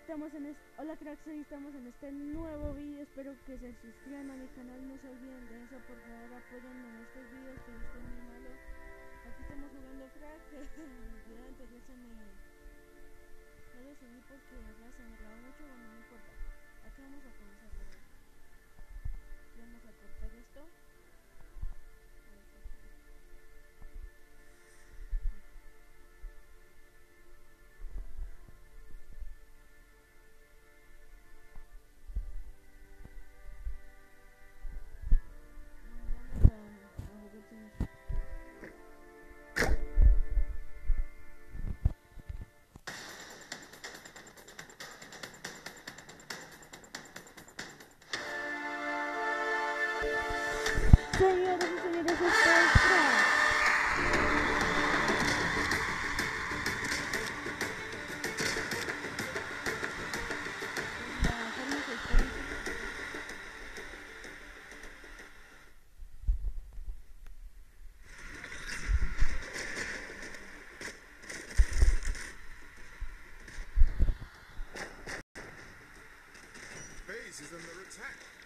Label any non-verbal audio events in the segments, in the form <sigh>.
estamos en este, hola cracks, hoy estamos en este nuevo vídeo, espero que se suscriban a mi canal, no se olviden de eso, por favor apoyen en estos vídeos que estoy muy malo. Aquí estamos jugando crack, el video anterior se me... No lo porque ya se me grabó mucho, bueno no importa. Acá vamos a comenzar. Vamos a cortar esto. Señor, señores, está and their attack.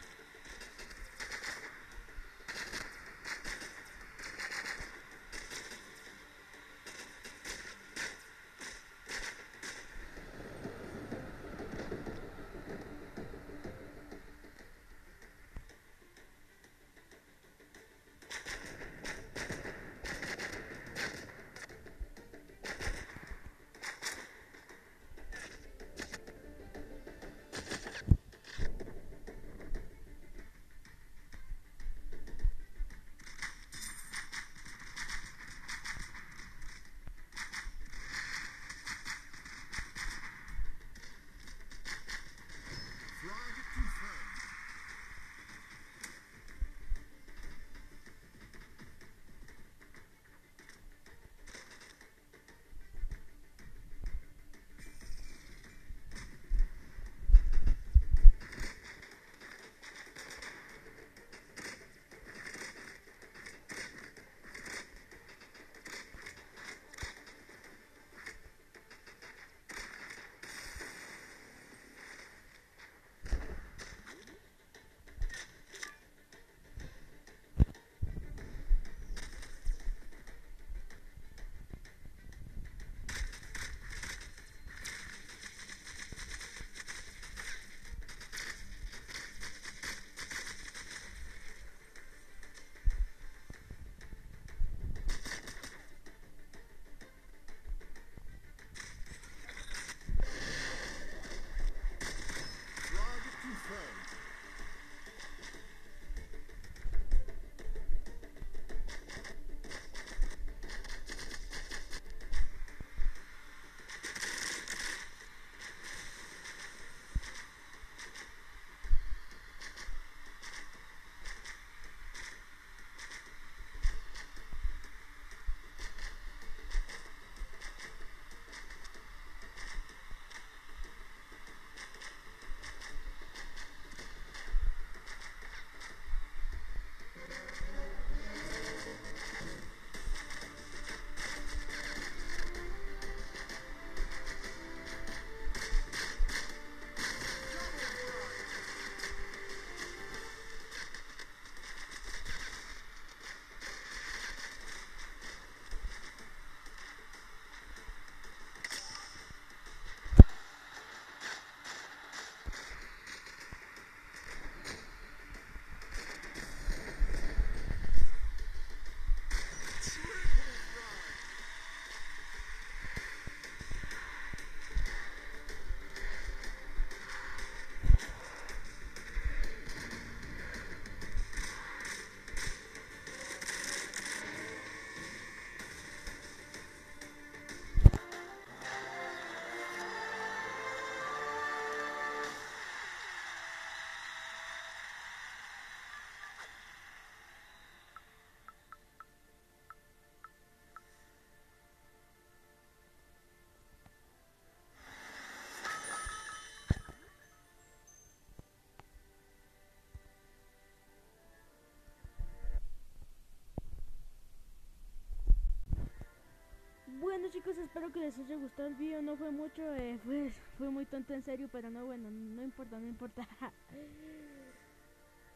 Chicos, espero que les haya gustado el video, no fue mucho, eh, pues fue muy tonto en serio, pero no, bueno, no importa, no importa.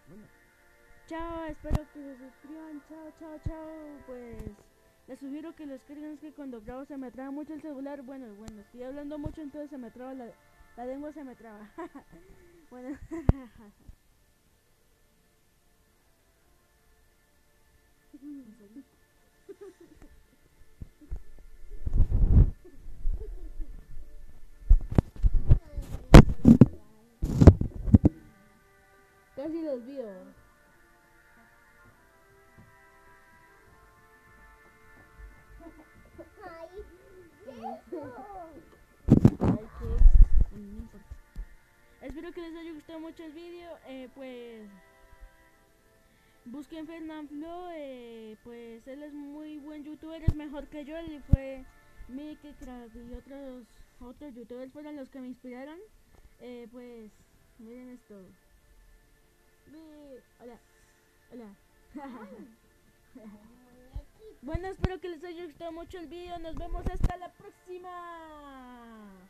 bueno, chao, espero que se suscriban, chao, chao, chao, pues les sugiero que lo escriban, es que cuando grabo se me traba mucho el celular, bueno, bueno, estoy hablando mucho, entonces se me traba la, la lengua, se me traba. <laughs> bueno. <laughs> Espero que les haya gustado mucho el vídeo. Eh, pues busquen Fernanfloo. Eh, pues él es muy buen youtuber, es mejor que yo. Él fue Mickey Crack y otros otros youtubers fueron los que me inspiraron. Eh, pues miren esto. Hola, hola. <laughs> bueno, espero que les haya gustado mucho el vídeo. Nos vemos hasta la próxima.